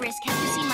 Risk have you seen?